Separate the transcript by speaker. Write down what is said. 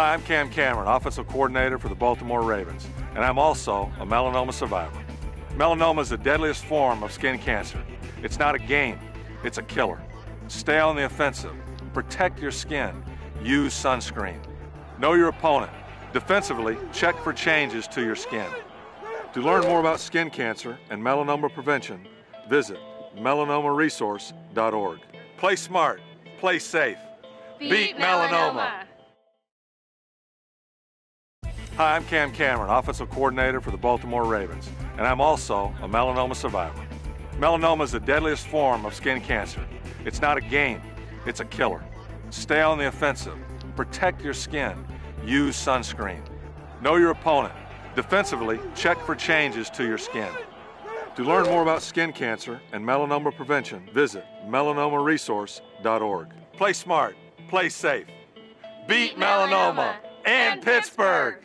Speaker 1: Hi, I'm Cam Cameron, Offensive Coordinator for the Baltimore Ravens, and I'm also a melanoma survivor. Melanoma is the deadliest form of skin cancer. It's not a game, it's a killer. Stay on the offensive. Protect your skin. Use sunscreen. Know your opponent. Defensively, check for changes to your skin. To learn more about skin cancer and melanoma prevention, visit melanomaresource.org. Play smart, play safe. Beat melanoma. Hi, I'm Cam Cameron, Offensive Coordinator for the Baltimore Ravens, and I'm also a melanoma survivor. Melanoma is the deadliest form of skin cancer. It's not a game, it's a killer. Stay on the offensive. Protect your skin. Use sunscreen. Know your opponent. Defensively, check for changes to your skin. To learn more about skin cancer and melanoma prevention, visit melanomaresource.org. Play smart, play safe. Beat, melanoma, and Pittsburgh.